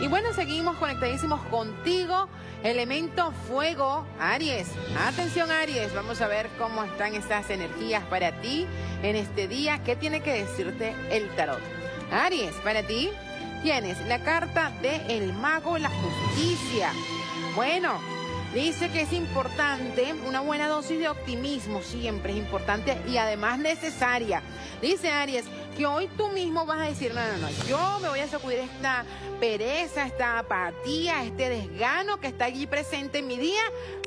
Y bueno, seguimos conectadísimos contigo. Elemento fuego, Aries. Atención Aries, vamos a ver cómo están estas energías para ti en este día. ¿Qué tiene que decirte el tarot? Aries, para ti tienes la carta de el mago, la justicia. Bueno, dice que es importante una buena dosis de optimismo, siempre es importante y además necesaria. Dice Aries, que hoy tú mismo vas a decir, no, no, no, yo me voy a sacudir esta pereza, esta apatía, este desgano que está allí presente en mi día,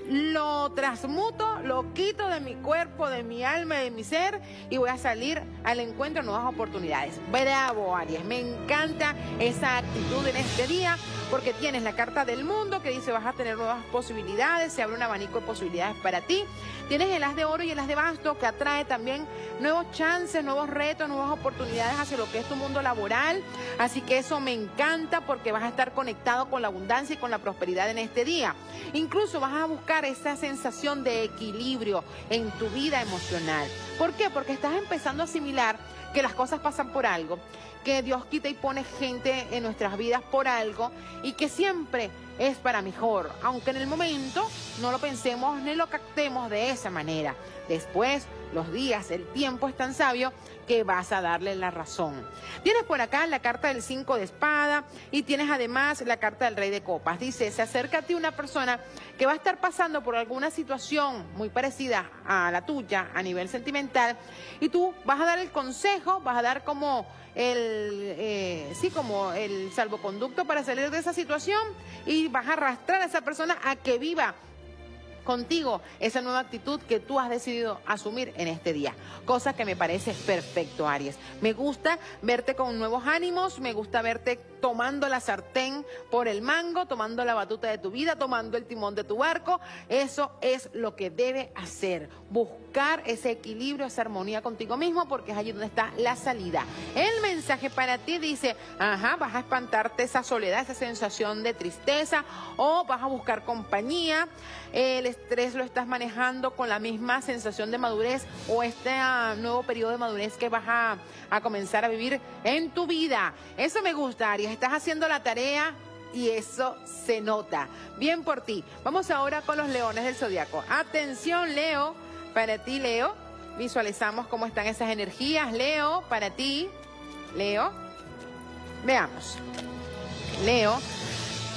lo transmuto, lo quito de mi cuerpo, de mi alma, de mi ser y voy a salir al encuentro de nuevas oportunidades. Bravo, Aries, me encanta esa actitud en este día porque tienes la carta del mundo que dice vas a tener nuevas posibilidades, se abre un abanico de posibilidades para ti. Tienes el as de oro y el as de basto que atrae también nuevos chances, nuevos retos, nuevas oportunidades hacia lo que es tu mundo laboral. Así que eso me encanta porque vas a estar conectado con la abundancia y con la prosperidad en este día. Incluso vas a buscar esa sensación de equilibrio en tu vida emocional. ¿Por qué? Porque estás empezando a asimilar que las cosas pasan por algo, que Dios quita y pone gente en nuestras vidas por algo y que siempre es para mejor, aunque en el momento no lo pensemos ni lo captemos de esa manera. Después, los días, el tiempo es tan sabio que vas a darle la razón. Tienes por acá la carta del 5 de espada y tienes además la carta del rey de copas. Dice, se acerca a ti una persona que va a estar pasando por alguna situación muy parecida a la tuya a nivel sentimental y tú vas a dar el consejo, vas a dar como el, eh, sí, como el salvoconducto para salir de esa situación y vas a arrastrar a esa persona a que viva contigo esa nueva actitud que tú has decidido asumir en este día. Cosa que me parece perfecto, Aries. Me gusta verte con nuevos ánimos, me gusta verte tomando la sartén por el mango, tomando la batuta de tu vida, tomando el timón de tu barco. Eso es lo que debe hacer. Buscar ese equilibrio, esa armonía contigo mismo, porque es allí donde está la salida. El mensaje para ti dice, ajá, vas a espantarte esa soledad, esa sensación de tristeza, o vas a buscar compañía. El estrés lo estás manejando con la misma sensación de madurez o este ah, nuevo periodo de madurez que vas a, a comenzar a vivir en tu vida. Eso me gusta, Aries. Estás haciendo la tarea y eso se nota. Bien por ti. Vamos ahora con los leones del zodiaco. Atención, Leo. Para ti, Leo. Visualizamos cómo están esas energías. Leo, para ti. Leo. Veamos. Leo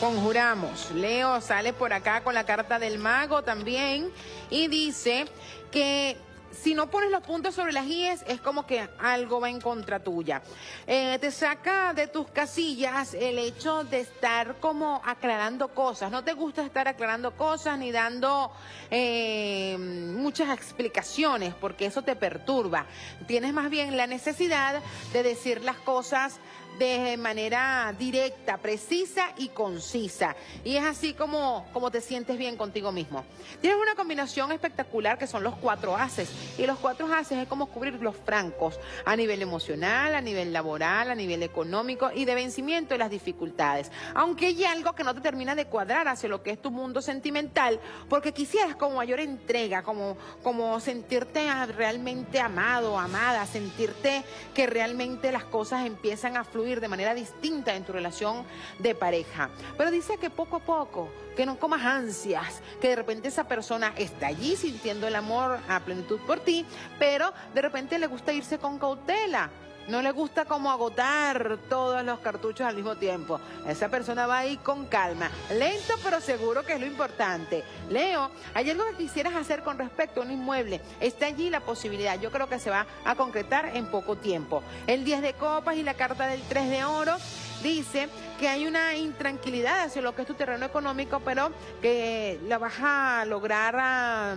conjuramos. Leo sale por acá con la carta del mago también y dice que si no pones los puntos sobre las IES, es como que algo va en contra tuya. Eh, te saca de tus casillas el hecho de estar como aclarando cosas. No te gusta estar aclarando cosas ni dando eh, muchas explicaciones, porque eso te perturba. Tienes más bien la necesidad de decir las cosas de manera directa, precisa y concisa. Y es así como, como te sientes bien contigo mismo. Tienes una combinación espectacular que son los cuatro haces. Y los cuatro haces es como cubrir los francos a nivel emocional, a nivel laboral, a nivel económico y de vencimiento de las dificultades. Aunque hay algo que no te termina de cuadrar hacia lo que es tu mundo sentimental, porque quisieras como mayor entrega, como, como sentirte realmente amado, amada, sentirte que realmente las cosas empiezan a fluir de manera distinta en tu relación de pareja. Pero dice que poco a poco, que no comas ansias, que de repente esa persona está allí sintiendo el amor a plenitud por ti, pero de repente le gusta irse con cautela. No le gusta como agotar todos los cartuchos al mismo tiempo. Esa persona va ahí con calma, lento pero seguro que es lo importante. Leo, ¿hay algo que quisieras hacer con respecto a un inmueble? Está allí la posibilidad. Yo creo que se va a concretar en poco tiempo. El 10 de copas y la carta del 3 de oro dice que hay una intranquilidad hacia lo que es tu terreno económico, pero que la vas a lograr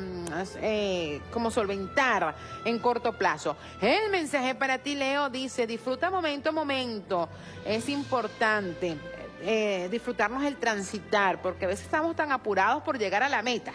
eh, como solventar en corto plazo. El mensaje para ti, Leo, dice, disfruta momento a momento. Es importante eh, disfrutarnos el transitar, porque a veces estamos tan apurados por llegar a la meta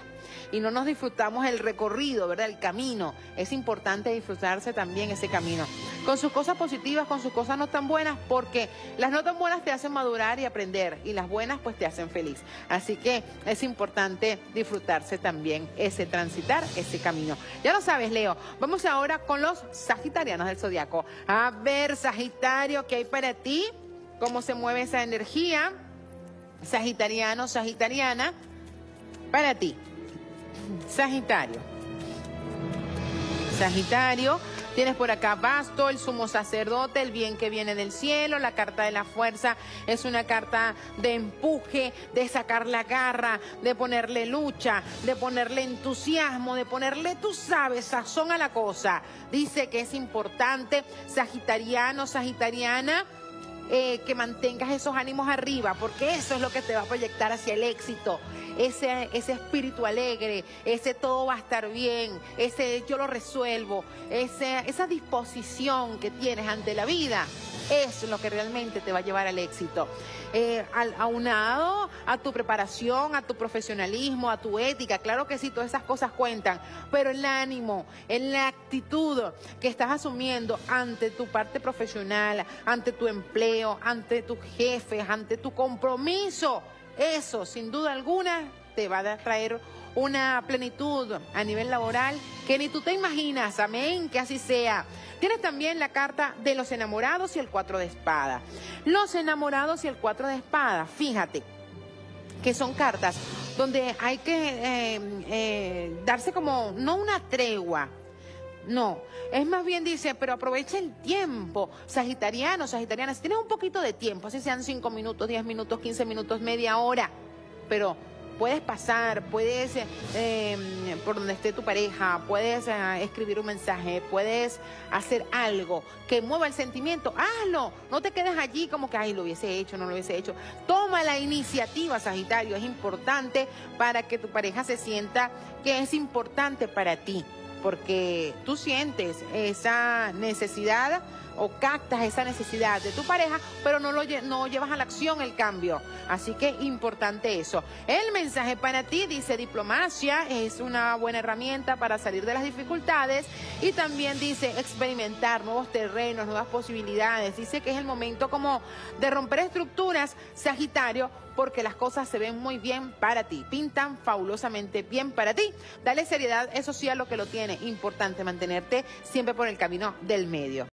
y no nos disfrutamos el recorrido, ¿verdad? El camino. Es importante disfrutarse también ese camino. Con sus cosas positivas, con sus cosas no tan buenas, porque las no tan buenas te hacen madurar y aprender y las buenas pues te hacen feliz. Así que es importante disfrutarse también ese transitar, ese camino. Ya lo sabes, Leo. Vamos ahora con los sagitarianos del zodiaco. A ver, Sagitario, ¿qué hay para ti? ¿Cómo se mueve esa energía? Sagitariano, Sagitariana, para ti. Sagitario. Sagitario, Tienes por acá Basto, el sumo sacerdote, el bien que viene del cielo, la carta de la fuerza es una carta de empuje, de sacar la garra, de ponerle lucha, de ponerle entusiasmo, de ponerle, tú sabes, sazón a la cosa. Dice que es importante, sagitariano, sagitariana, eh, que mantengas esos ánimos arriba, porque eso es lo que te va a proyectar hacia el éxito ese, ese espíritu alegre, ese todo va a estar bien, ese yo lo resuelvo, ese, esa disposición que tienes ante la vida es lo que realmente te va a llevar al éxito. Eh, aunado a tu preparación, a tu profesionalismo, a tu ética, claro que sí, todas esas cosas cuentan, pero el ánimo, en la actitud que estás asumiendo ante tu parte profesional, ante tu empleo, ante tus jefes, ante tu compromiso eso, sin duda alguna, te va a traer una plenitud a nivel laboral que ni tú te imaginas. Amén, que así sea. Tienes también la carta de los enamorados y el cuatro de espada. Los enamorados y el cuatro de espada, fíjate que son cartas donde hay que eh, eh, darse como, no una tregua, no, es más bien dice, pero aprovecha el tiempo, sagitariano, sagitariana, si tienes un poquito de tiempo, así sean 5 minutos, 10 minutos, 15 minutos, media hora, pero puedes pasar, puedes, eh, por donde esté tu pareja, puedes eh, escribir un mensaje, puedes hacer algo que mueva el sentimiento, hazlo, no te quedes allí como que, ay, lo hubiese hecho, no lo hubiese hecho. Toma la iniciativa, Sagitario, es importante para que tu pareja se sienta que es importante para ti porque tú sientes esa necesidad o captas esa necesidad de tu pareja, pero no, lo, no llevas a la acción el cambio. Así que importante eso. El mensaje para ti dice diplomacia es una buena herramienta para salir de las dificultades y también dice experimentar nuevos terrenos, nuevas posibilidades. Dice que es el momento como de romper estructuras, Sagitario, porque las cosas se ven muy bien para ti, pintan fabulosamente bien para ti. Dale seriedad, eso sí a lo que lo tiene, importante mantenerte siempre por el camino del medio.